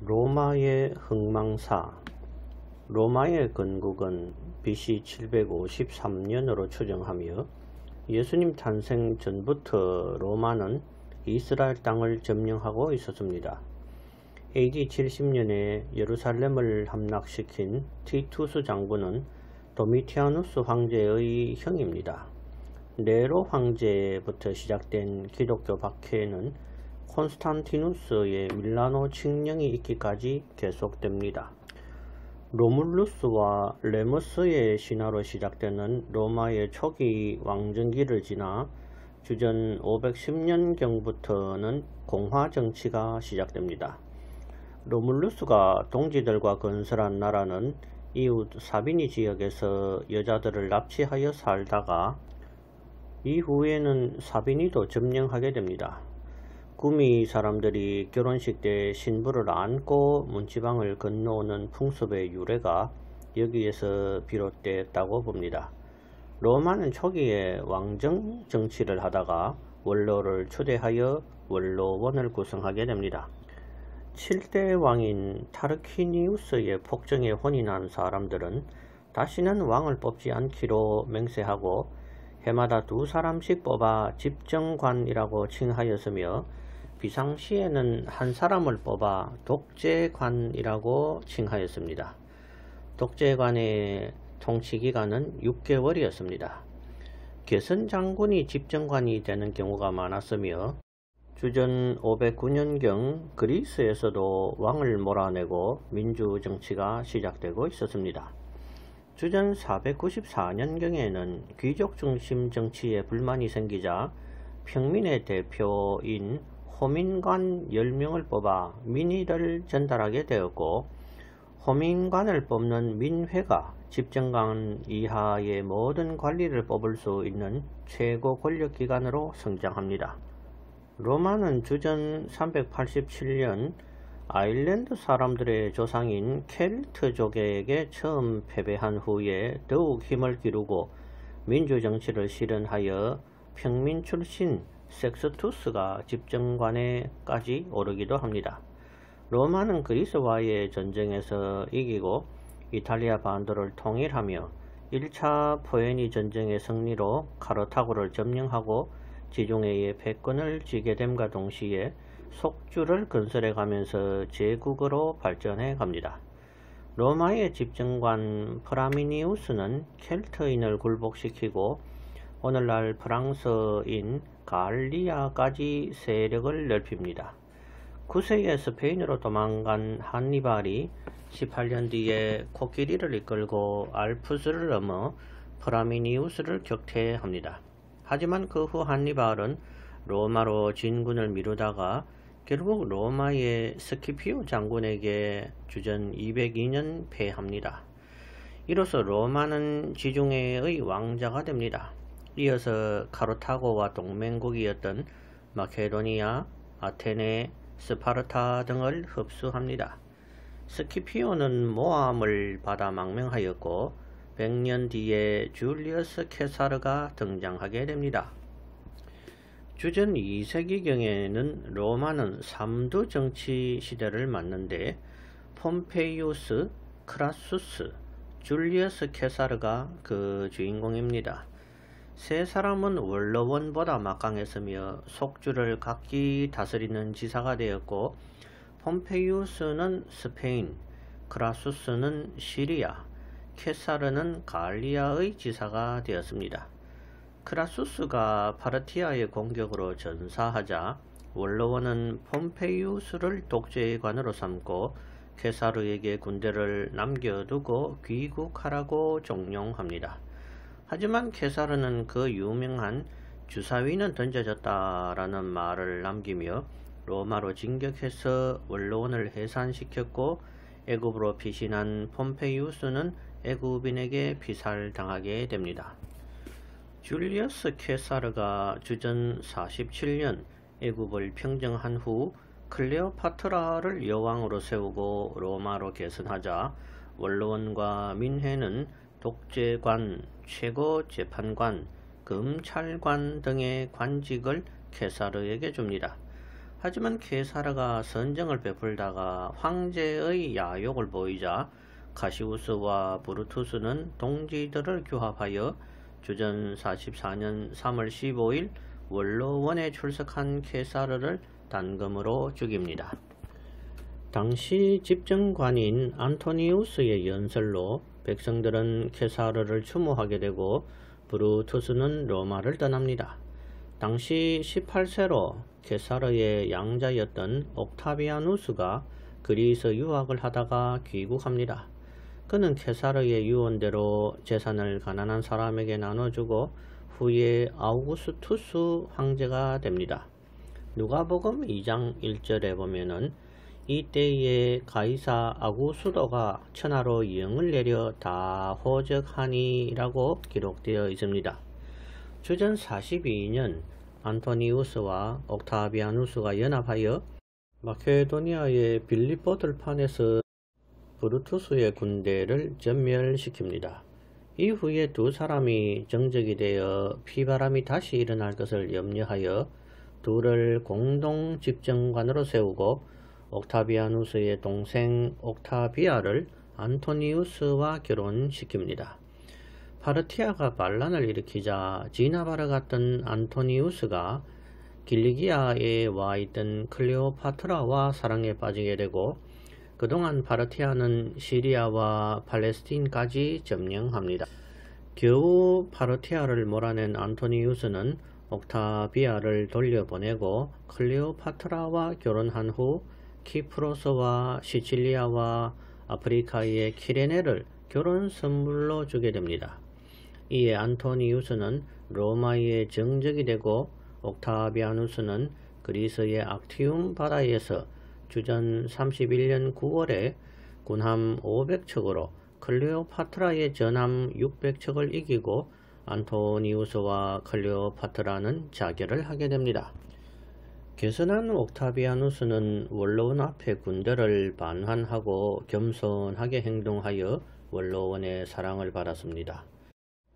로마의 흥망사 로마의 건국은 BC 753년으로 추정하며 예수님 탄생 전부터 로마는 이스라엘 땅을 점령하고 있었습니다. AD 70년에 예루살렘을 함락시킨 티투스 장군은 도미티아누스 황제의 형입니다. 네로 황제부터 시작된 기독교 박해는 콘스탄티누스의 밀라노 칙령이 있기까지 계속됩니다. 로물루스와 레무스의 신화로 시작되는 로마의 초기 왕정기를 지나 주전 510년경부터는 공화 정치가 시작됩니다. 로물루스가 동지들과 건설한 나라는 이웃 사비니 지역에서 여자들을 납치하여 살다가 이후에는 사비니도 점령하게 됩니다. 구미 사람들이 결혼식 때 신부를 안고 문지방을 건너오는 풍습의 유래가 여기에서 비롯됐다고 봅니다. 로마는 초기에 왕정 정치를 하다가 원로를 초대하여 원로원을 구성하게 됩니다. 7대 왕인 타르키니우스의 폭정에 난 사람들은 다시는 왕을 뽑지 않기로 맹세하고 해마다 두 사람씩 뽑아 집정관이라고 칭하였으며 비상시에는 한 사람을 뽑아 독재관이라고 칭하였습니다. 독재관의 통치기간은 6개월이었습니다. 개선 장군이 집정관이 되는 경우가 많았으며 주전 509년경 그리스에서도 왕을 몰아내고 민주정치가 시작되고 있었습니다. 주전 494년경에는 귀족 중심 정치에 불만이 생기자 평민의 대표인 호민관 10명을 뽑아 민의를 전달하게 되었고 호민관을 뽑는 민회가 집정관 이하의 모든 관리를 뽑을 수 있는 최고 권력기관으로 성장합니다. 로마는 주전 387년 아일랜드 사람들의 조상인 켈트족에게 처음 패배한 후에 더욱 힘을 기르고 민주정치를 실현하여 평민 출신 섹스투스가 집정관에까지 오르기도 합니다. 로마는 그리스와의 전쟁에서 이기고 이탈리아 반도를 통일하며 1차 포에니 전쟁의 승리로 카르타고를 점령하고 지중해의 패권을 쥐게 됨과 동시에 속주를 건설해 가면서 제국으로 발전해 갑니다. 로마의 집정관 프라미니우스는 켈트인을 굴복시키고 오늘날 프랑스인 갈리아까지 세력을 넓힙니다. 9세기에 스페인으로 도망간 한니발이 18년 뒤에 코끼리를 이끌고 알프스를 넘어 프라미니우스를 격퇴합니다. 하지만 그 후 한니발은 로마로 진군을 미루다가 결국 로마의 스키피오 장군에게 주전 202년 패합니다. 이로써 로마는 지중해의 왕자가 됩니다. 이어서 카르타고와 동맹국이었던 마케도니아, 아테네, 스파르타 등을 흡수합니다. 스키피오는 모함을 받아 망명하였고 100년 뒤에 줄리어스 케사르가 등장하게 됩니다. 주전 2세기경에는 로마는 삼두 정치 시대를 맞는데 폼페이우스, 크라수스, 줄리어스 케사르가 그 주인공입니다. 세 사람은 원로원보다 막강했으며 속주를 각기 다스리는 지사가 되었고 폼페이우스는 스페인, 크라수스는 시리아, 케사르는 갈리아의 지사가 되었습니다. 크라수스가 파르티아의 공격으로 전사하자 원로원은 폼페이우스를 독재의 관으로 삼고 케사르에게 군대를 남겨두고 귀국하라고 종용합니다. 하지만 케사르는 그 유명한 주사위는 던져졌다라는 말을 남기며 로마로 진격해서 원로원을 해산시켰고 애굽으로 피신한 폼페이우스는 애굽인에게 피살당하게 됩니다. 줄리어스 케사르가 주전 47년 애굽을 평정한 후 클레오파트라를 여왕으로 세우고 로마로 개선하자 원로원과 민회는 독재관, 최고 재판관, 검찰관 등의 관직을 케사르에게 줍니다. 하지만 케사르가 선정을 베풀다가 황제의 야욕을 보이자 카시우스와 브루투스는 동지들을 규합하여 주전 44년 3월 15일 원로원에 출석한 케사르를 단검으로 죽입니다. 당시 집정관인 안토니우스의 연설로 백성들은 케사르를 추모하게 되고 브루투스는 로마를 떠납니다. 당시 18세로 케사르의 양자였던 옥타비아누스가 그리스 유학을 하다가 귀국합니다. 그는 케사르의 유언대로 재산을 가난한 사람에게 나눠주고 후에 아우구스투스 황제가 됩니다. 누가복음 2장 1절에 보면은 이때에 가이사 아구수도가 천하로 영을 내려 다 호적하니라고 기록되어 있습니다. 주전 42년 안토니우스와 옥타비아누스가 연합하여 마케도니아의 빌리보 들판에서 브루투스의 군대를 전멸시킵니다. 이후에 두 사람이 정적이 되어 피바람이 다시 일어날 것을 염려하여 둘을 공동 집정관으로 세우고 옥타비아누스의 동생 옥타비아를 안토니우스와 결혼시킵니다. 파르티아가 반란을 일으키자 지나바르 갔던 안토니우스가 길리기아에 와 있던 클레오파트라와 사랑에 빠지게 되고 그동안 파르티아는 시리아와 팔레스틴까지 점령합니다. 겨우 파르티아를 몰아낸 안토니우스는 옥타비아를 돌려보내고 클레오파트라와 결혼한 후 키프로스와 시칠리아와 아프리카의 키레네를 결혼 선물로 주게 됩니다. 이에 안토니우스는 로마의 정적이 되고 옥타비아누스는 그리스의 악티움 바다에서 주전 31년 9월에 군함 500척으로 클레오파트라의 전함 600척을 이기고 안토니우스와 클레오파트라는 자결을 하게 됩니다. 개선한 옥타비아누스는 원로원 앞에 군대를 반환하고 겸손하게 행동하여 원로원의 사랑을 받았습니다.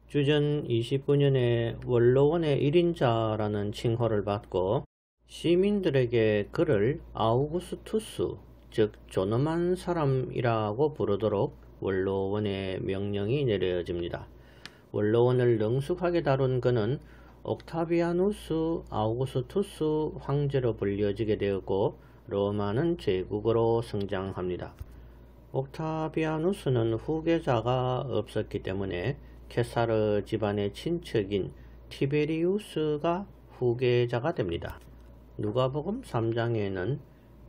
주전 29년에 원로원의 1인자라는 칭호를 받고 시민들에게 그를 아우구스투스, 즉 존엄한 사람이라고 부르도록 원로원의 명령이 내려집니다. 원로원을 능숙하게 다룬 그는 옥타비아누스 아우구스투스 황제로 불려지게 되었고 로마는 제국으로 성장합니다. 옥타비아누스는 후계자가 없었기 때문에 케사르 집안의 친척인 티베리우스가 후계자가 됩니다. 누가복음 3장에는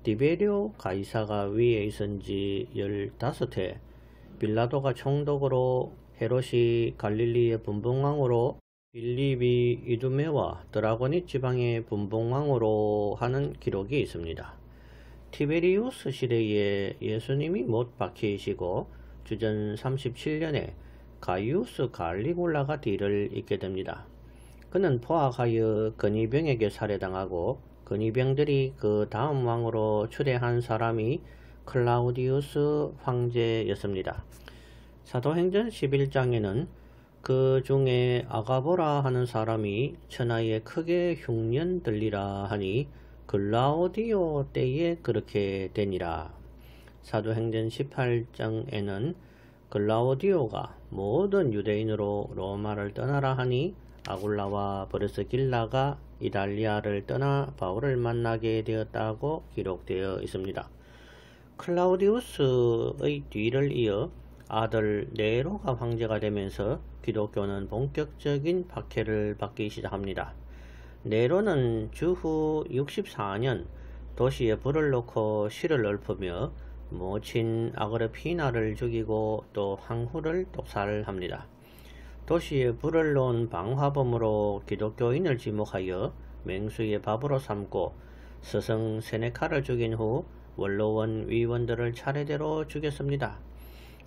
디베리오 가이사가 위에 있은 지 15해 빌라도가 총독으로 헤롯이 갈릴리의 분봉왕으로 빌립이 이두메와 드라고니 지방의 분봉왕으로 하는 기록이 있습니다. 티베리우스 시대에 예수님이 못 박히시고 주전 37년에 가이우스 갈리골라가 뒤를 잇게 됩니다. 그는 포악하여 근위병에게 살해당하고 근위병들이 그 다음 왕으로 추대한 사람이 클라우디우스 황제였습니다. 사도행전 11장에는 그 중에 아가보라 하는 사람이 천하에 크게 흉년 들리라 하니 글라우디오 때에 그렇게 되니라. 사도행전 18장에는 글라우디오가 모든 유대인으로 로마를 떠나라 하니 아굴라와 브르스길라가 이달리아를 떠나 바울을 만나게 되었다고 기록되어 있습니다. 클라우디우스의 뒤를 이어 아들 네로가 황제가 되면서 기독교는 본격적인 박해를 받기 시작합니다. 네로는 주후 64년 도시에 불을 놓고 실을 읊으며 모친 아그르피나를 죽이고 또 황후를 독살합니다. 도시에 불을 놓은 방화범으로 기독교인을 지목하여 맹수의 밥으로 삼고 스승 세네카를 죽인 후 원로원 의원들을 차례대로 죽였습니다.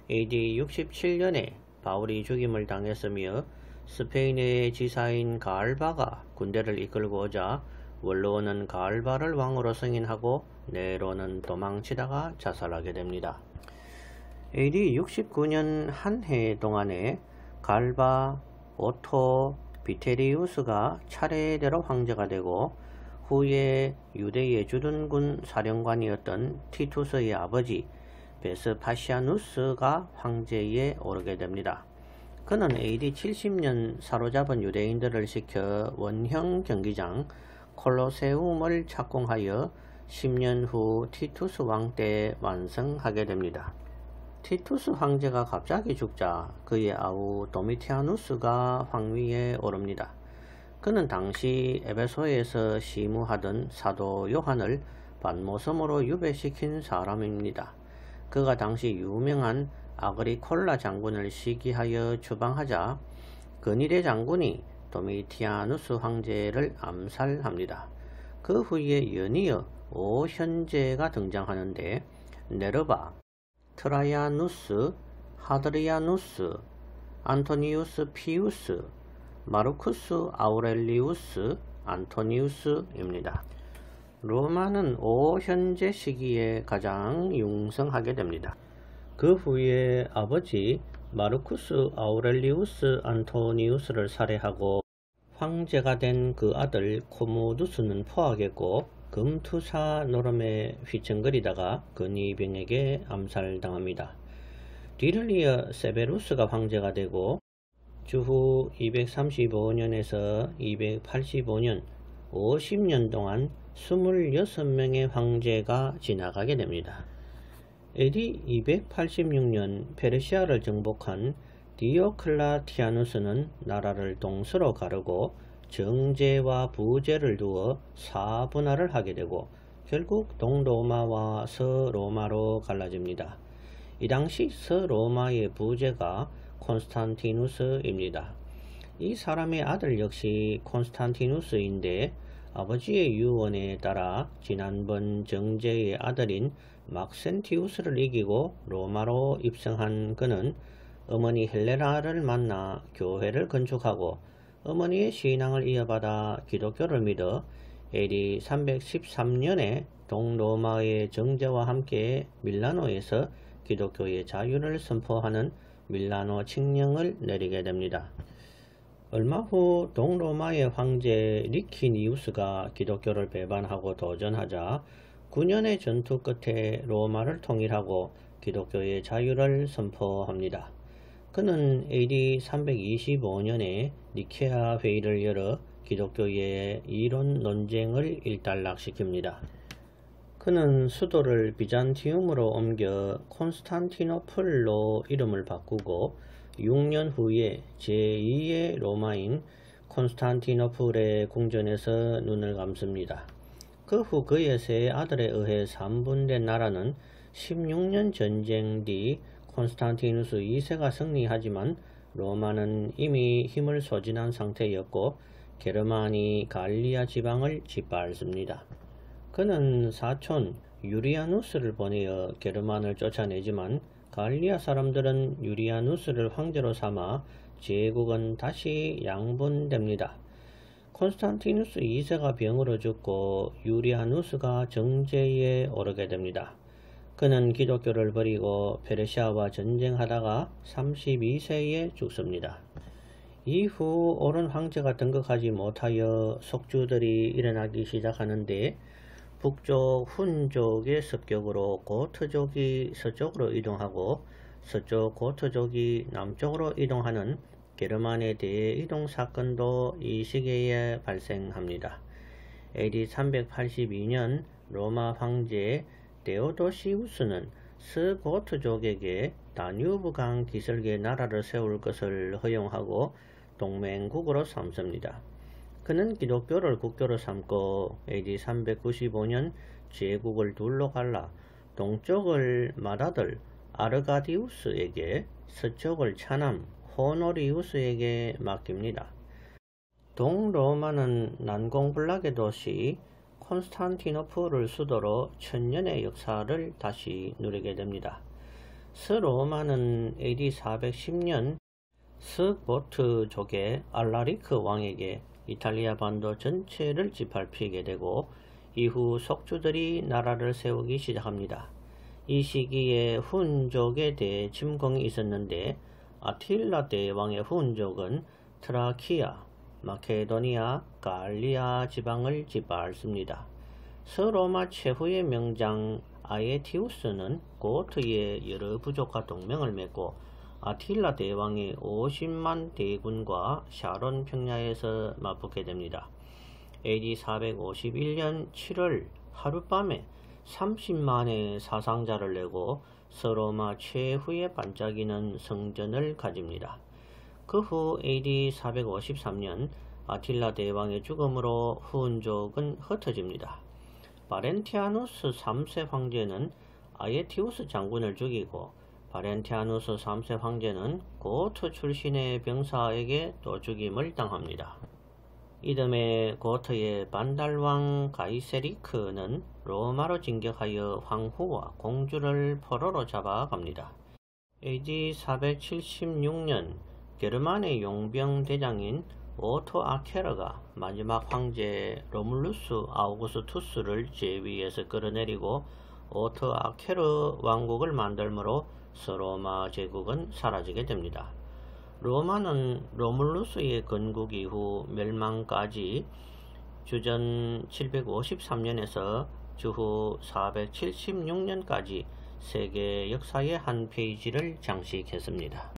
AD 67년에 바울이 죽임을 당했으며 스페인의 지사인 갈바가 군대를 이끌고 오자 원로원은 갈바를 왕으로 승인하고 네로는 도망치다가 자살하게 됩니다. AD 69년 한 해 동안에 갈바, 오토, 비테리우스가 차례대로 황제가 되고 후에 유대의 주둔군 사령관이었던 티투스의 아버지 베스파시아누스가 황제에 오르게 됩니다. 그는 AD 70년 사로잡은 유대인들을 시켜 원형 경기장 콜로세움을 착공하여 10년 후 티투스 왕 때 완성하게 됩니다. 티투스 황제가 갑자기 죽자 그의 아우 도미티아누스가 황위에 오릅니다. 그는 당시 에베소에서 시무하던 사도 요한을 밧모섬으로 유배시킨 사람입니다. 그가 당시 유명한 아그리콜라 장군을 시기하여 추방하자 근위대 장군이 도미티아누스 황제를 암살합니다. 그 후에 연이어 오현제가 등장하는데 네르바, 트라이아누스, 하드리아누스, 안토니우스 피우스, 마르쿠스 아우렐리우스 안토니우스입니다. 로마는 오현제 시기에 가장 융성하게 됩니다. 그 후에 아버지 마르쿠스 아우렐리우스 안토니우스를 살해하고 황제가 된 그 아들 코모두스는 포하겠고 금투사 노름에 휘청거리다가 근위병에게 암살당합니다. 뒤를 이어 세베루스가 황제가 되고 주후 235년에서 285년 50년 동안 26명의 황제가 지나가게 됩니다. AD 286년 페르시아를 정복한 디오클라티아누스는 나라를 동서로 가르고 정제와 부제를 두어 사분할을 하게 되고 결국 동로마와 서로마로 갈라집니다. 이 당시 서로마의 부제가 콘스탄티누스입니다. 이 사람의 아들 역시 콘스탄티누스인데 아버지의 유언에 따라 지난번 정제의 아들인 막센티우스를 이기고 로마로 입성한 그는 어머니 헬레나를 만나 교회를 건축하고 어머니의 신앙을 이어받아 기독교를 믿어 AD 313년에 동로마의 정제와 함께 밀라노에서 기독교의 자유를 선포하는 밀라노 칙령을 내리게 됩니다. 얼마 후 동로마의 황제 리키니우스가 기독교를 배반하고 도전하자 9년의 전투 끝에 로마를 통일하고 기독교의 자유를 선포합니다. 그는 AD 325년에 니케아 회의를 열어 기독교의 이론 논쟁을 일단락시킵니다. 그는 수도를 비잔티움으로 옮겨 콘스탄티노플로 이름을 바꾸고 6년 후에 제2의 로마인 콘스탄티노플의 궁전에서 눈을 감습니다. 그 후 그의 세 아들에 의해 3분된 나라는 16년 전쟁 뒤 콘스탄티누스 2세가 승리하지만 로마는 이미 힘을 소진한 상태였고 게르마니 갈리아 지방을 짓밟습니다. 그는 사촌 유리아누스를 보내어 게르만을 쫓아내지만 갈리아 사람들은 유리아누스를 황제로 삼아 제국은 다시 양분됩니다. 콘스탄티누스 2세가 병으로 죽고 유리아누스가 정제에 오르게 됩니다. 그는 기독교를 버리고 페르시아와 전쟁하다가 32세에 죽습니다. 이후 오른 황제가 등극하지 못하여 속주들이 일어나기 시작하는데 북쪽 훈족의 습격으로 고트족이 서쪽으로 이동하고 서쪽 고트족이 남쪽으로 이동하는 게르만의 대이동 사건도 이 시기에 발생합니다. AD 382년 로마 황제 데오도시우스는 스고트족에게 다뉴브강 기슭에 나라를 세울 것을 허용하고 동맹국으로 삼습니다. 그는 기독교를 국교로 삼고 AD 395년 제국을 둘러 갈라 동쪽을 맏아들 아르가디우스에게 서쪽을 차남 호노리우스에게 맡깁니다. 동로마는 난공불락의 도시 콘스탄티노플을 수도로 천년의 역사를 다시 누리게 됩니다. 스로마는 AD 410년 스보트족의 알라리크 왕에게 이탈리아 반도 전체를 짓밟히게 되고 이후 속주들이 나라를 세우기 시작합니다. 이 시기에 훈족에 대해 침공이 있었는데 아틸라 대왕의 훈족은 트라키아, 마케도니아, 갈리아 지방을 짓밟습니다. 서로마 최후의 명장 아에티우스는 고트의 여러 부족과 동맹을 맺고 아틸라 대왕의 50만 대군과 샤론 평야에서 맞붙게 됩니다. AD 451년 7월 하룻밤에 30만의 사상자를 내고 서로마 최후의 반짝이는 성전을 가집니다. 그 후 AD 453년 아틸라 대왕의 죽음으로 후은족은 흩어집니다. 바렌티아누스 3세 황제는 아예티우스 장군을 죽이고 바렌티아누스 3세 황제는 고트 출신의 병사에게 또 죽임을 당합니다. 이듬해 고트의 반달왕 가이세리크는 로마로 진격하여 황후와 공주를 포로로 잡아갑니다. AD 476년 게르만의 용병 대장인 오도아케르가 마지막 황제 로물루스 아우구스투스를 제위에서 끌어내리고 오도아케르 왕국을 만들므로 서로마 제국은 사라지게 됩니다. 로마는 로물루스의 건국 이후 멸망까지 주전 753년에서 주후 476년까지 세계 역사의 한 페이지를 장식했습니다.